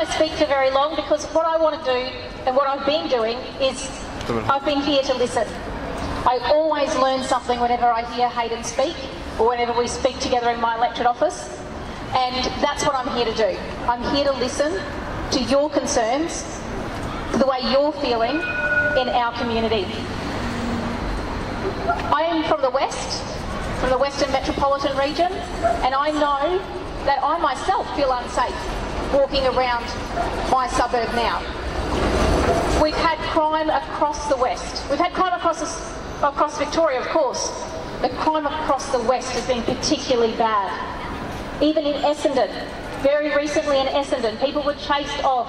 going to speak for very long because what I want to do and what I've been doing is I've been here to listen. I always learn something whenever I hear Hayden speak or whenever we speak together in my electorate office. And that's what I'm here to do. I'm here to listen to your concerns, to the way you're feeling in our community. I am from the West, from the Western Metropolitan region, and I know that I myself feel unsafe walking around my suburb now. We've had crime across the West. We've had crime across, the, across Victoria, of course. The crime across the West has been particularly bad. Even in Essendon, very recently in Essendon, people were chased off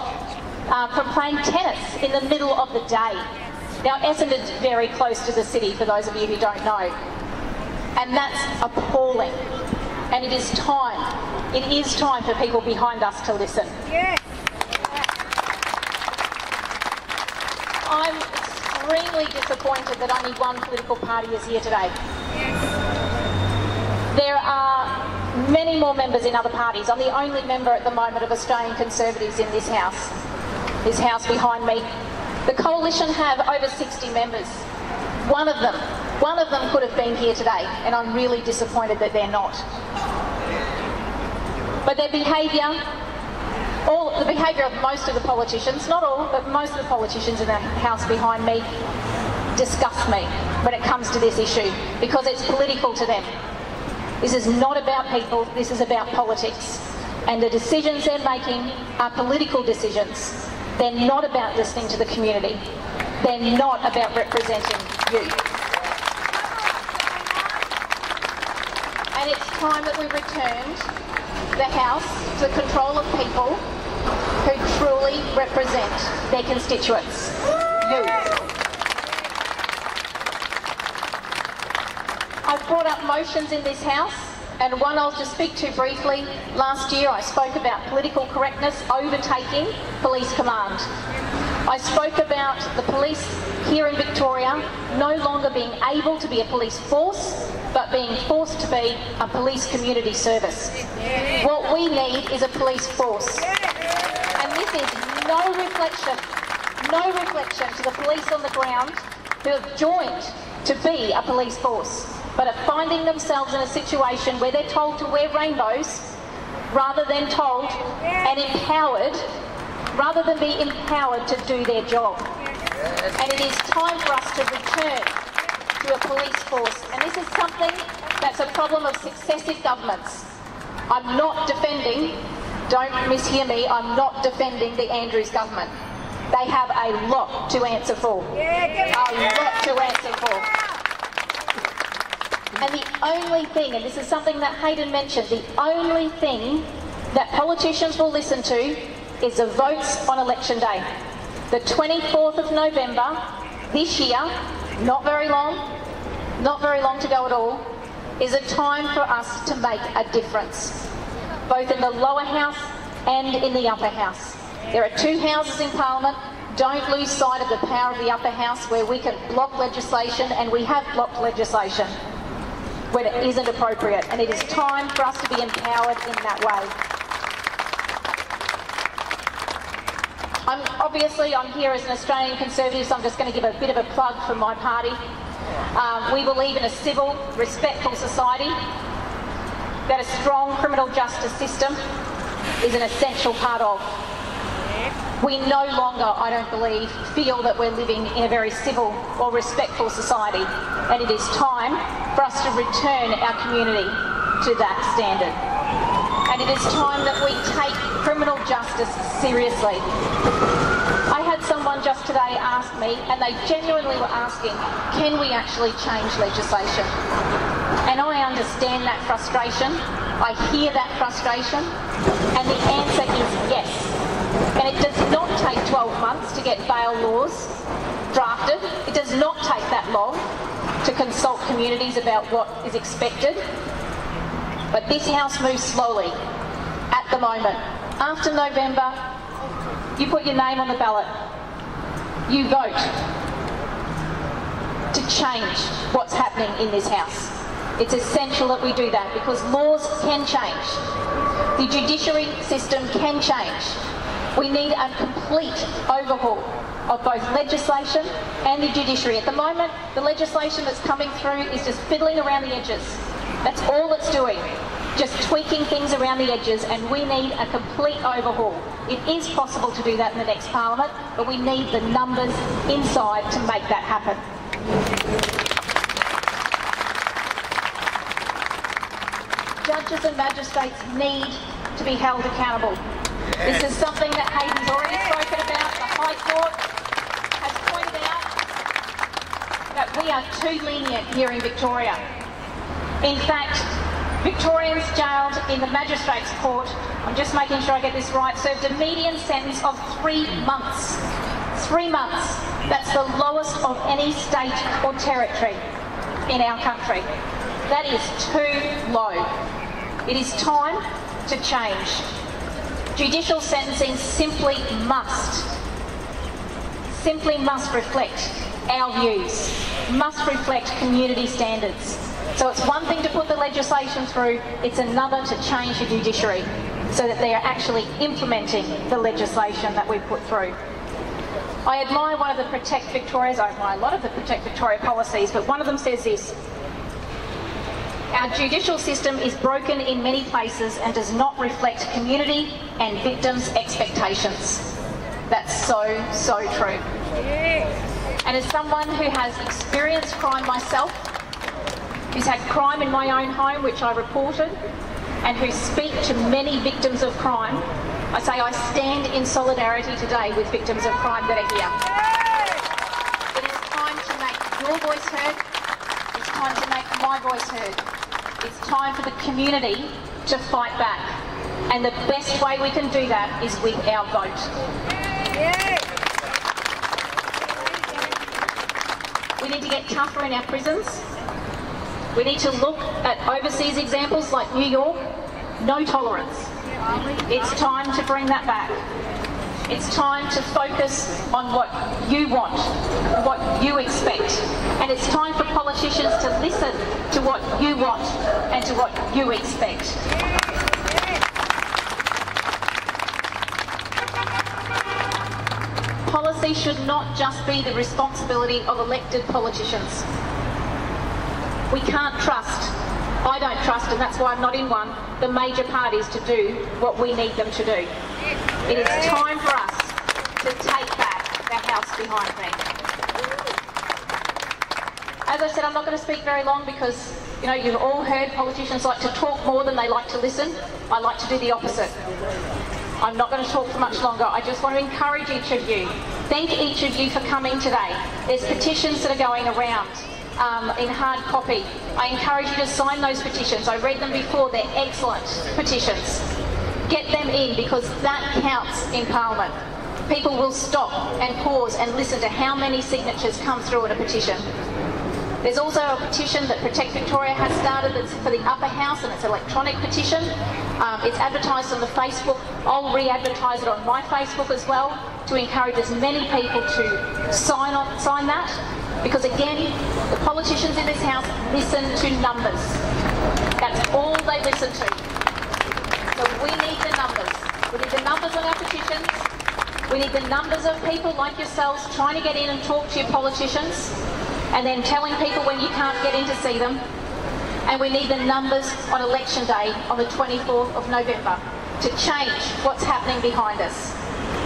uh, from playing tennis in the middle of the day. Now, Essendon's very close to the city, for those of you who don't know. And that's appalling. And it is time, it is time for people behind us to listen. Yes. I'm extremely disappointed that only one political party is here today. There are many more members in other parties. I'm the only member at the moment of Australian Conservatives in this House, this House behind me. The Coalition have over 60 members. One of them, one of them could have been here today, and I'm really disappointed that they're not. But their behaviour, all the behaviour of most of the politicians, not all, but most of the politicians in the House behind me, disgust me when it comes to this issue because it's political to them. This is not about people, this is about politics. And the decisions they're making are political decisions. They're not about listening to the community. They're not about representing you. And it's time that we returned the House to the control of people who truly represent their constituents. You. I've brought up motions in this House, and one I'll just speak to briefly. Last year I spoke about political correctness overtaking police command. I spoke about the police here in Victoria no longer being able to be a police force, but being forced to be a police community service. What we need is a police force. And this is no reflection, no reflection to the police on the ground who have joined to be a police force, but are finding themselves in a situation where they're told to wear rainbows rather than told and empowered, rather than be empowered to do their job. And it is time for us to return to a police force. And this is something that's a problem of successive governments. I'm not defending, don't mishear me, I'm not defending the Andrews government. They have a lot to answer for. A lot to answer for. And the only thing, and this is something that Hayden mentioned, the only thing that politicians will listen to is the votes on election day. The 24th of November this year, not very long, not very long to go at all, is a time for us to make a difference, both in the lower house and in the upper house. There are two houses in Parliament. Don't lose sight of the power of the upper house where we can block legislation, and we have blocked legislation when it isn't appropriate. And it is time for us to be empowered in that way. Obviously I'm here as an Australian Conservative, so I'm just going to give a bit of a plug for my party. Um, we believe in a civil, respectful society. That a strong criminal justice system is an essential part of. We no longer, I don't believe, feel that we're living in a very civil or respectful society, and it is time for us to return our community to that standard. And it is time that we take criminal justice seriously. I had someone just today ask me, and they genuinely were asking, can we actually change legislation? And I understand that frustration. I hear that frustration. And the answer is yes. And it does not take 12 months to get bail laws drafted. It does not take that long to consult communities about what is expected. But this House moves slowly the moment. After November, you put your name on the ballot. You vote to change what's happening in this House. It's essential that we do that because laws can change. The judiciary system can change. We need a complete overhaul of both legislation and the judiciary. At the moment, the legislation that's coming through is just fiddling around the edges. That's all it's doing, just tweaking things around the edges, and we need a complete overhaul. It is possible to do that in the next parliament, but we need the numbers inside to make that happen. Judges and magistrates need to be held accountable. This is something that Hayden's already spoken about. The High Court has pointed out that we are too lenient here in Victoria. In fact, Victorians jailed in the Magistrates Court, I'm just making sure I get this right, served a median sentence of three months. Three months. That's the lowest of any state or territory in our country. That is too low. It is time to change. Judicial sentencing simply must, simply must reflect our views, must reflect community standards. So it's one thing to put the legislation through, it's another to change the judiciary so that they are actually implementing the legislation that we put through. I admire one of the Protect Victoria's, I admire a lot of the Protect Victoria policies, but one of them says this, our judicial system is broken in many places and does not reflect community and victims' expectations. That's so, so true. And as someone who has experienced crime myself, who's had crime in my own home, which I reported, and who speak to many victims of crime, I say I stand in solidarity today with victims of crime that are here. It is time to make your voice heard. It's time to make my voice heard. It's time for the community to fight back. And the best way we can do that is with our vote. We need to get tougher in our prisons. We need to look at overseas examples like New York. No tolerance. It's time to bring that back. It's time to focus on what you want, what you expect. And it's time for politicians to listen to what you want and to what you expect. Policy should not just be the responsibility of elected politicians. We can't trust I don't trust, and that's why I'm not in one, the major parties to do what we need them to do. It is time for us to take back the house behind me. As I said, I'm not going to speak very long because, you know, you've all heard politicians like to talk more than they like to listen. I like to do the opposite. I'm not going to talk for much longer. I just want to encourage each of you. Thank each of you for coming today. There's petitions that are going around um, in hard copy. I encourage you to sign those petitions. I read them before. They're excellent petitions. Get them in because that counts in Parliament. People will stop and pause and listen to how many signatures come through in a petition. There's also a petition that Protect Victoria has started that's for the upper house and it's an electronic petition. Um, it's advertised on the Facebook. I'll re-advertise it on my Facebook as well to encourage as many people to sign on, sign that. Because again, the politicians in this house listen to numbers. That's all they listen to. So we need the numbers. We need the numbers on our petitions. We need the numbers of people like yourselves trying to get in and talk to your politicians and then telling people when you can't get in to see them. And we need the numbers on election day on the 24th of November to change what's happening behind us.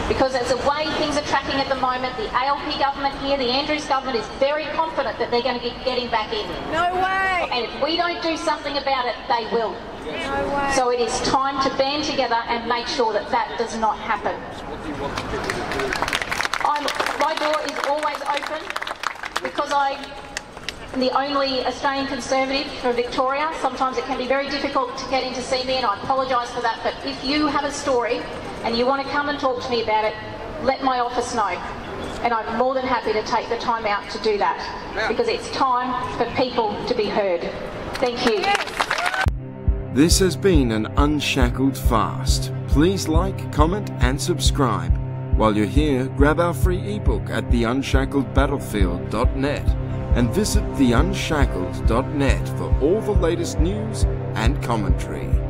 Because as the way things are tracking at the moment, the ALP government here, the Andrews government is very confident that they're going to be getting back in. No way! And if we don't do something about it, they will. No way. So it is time to band together and make sure that that does not happen. I'm, my door is always open because I am the only Australian Conservative from Victoria. Sometimes it can be very difficult to get in to see me and I apologise for that. But if you have a story and you want to come and talk to me about it, let my office know. And I'm more than happy to take the time out to do that because it's time for people to be heard. Thank you. This has been an Unshackled Fast. Please like, comment, and subscribe. While you're here, grab our free ebook at theunshackledbattlefield.net and visit theunshackled.net for all the latest news and commentary.